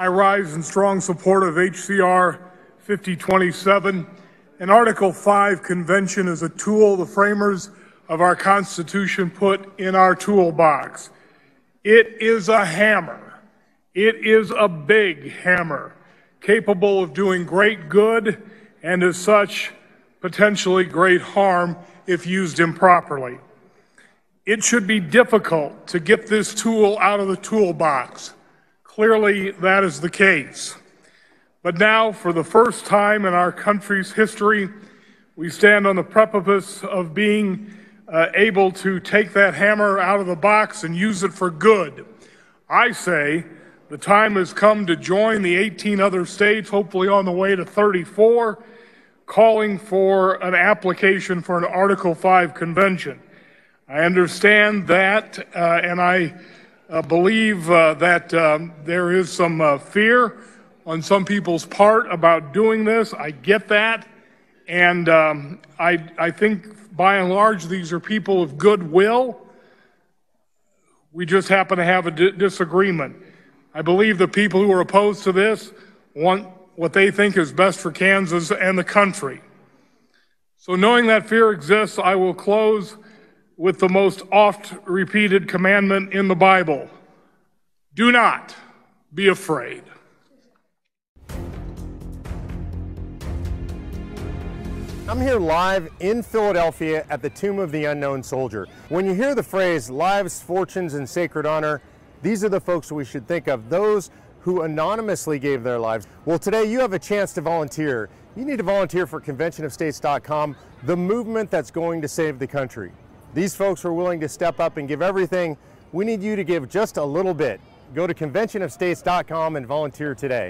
I rise in strong support of HCR 5027. An Article 5 convention is a tool the framers of our Constitution put in our toolbox. It is a hammer. It is a big hammer, capable of doing great good and, as such, potentially great harm if used improperly. It should be difficult to get this tool out of the toolbox. Clearly, that is the case. But now, for the first time in our country's history, we stand on the precipice of being uh, able to take that hammer out of the box and use it for good. I say the time has come to join the 18 other states, hopefully on the way to 34, calling for an application for an Article 5 convention. I understand that, uh, and I uh, believe uh, that um, there is some uh, fear on some people's part about doing this. I get that. And um, I, I think by and large, these are people of goodwill. We just happen to have a disagreement. I believe the people who are opposed to this want what they think is best for Kansas and the country. So, knowing that fear exists, I will close with the most oft repeated commandment in the Bible do not be afraid. I'm here live in Philadelphia at the Tomb of the Unknown Soldier. When you hear the phrase lives, fortunes, and sacred honor, these are the folks we should think of, those who anonymously gave their lives. Well, today you have a chance to volunteer. You need to volunteer for conventionofstates.com, the movement that's going to save the country. These folks were willing to step up and give everything. We need you to give just a little bit. Go to conventionofstates.com and volunteer today.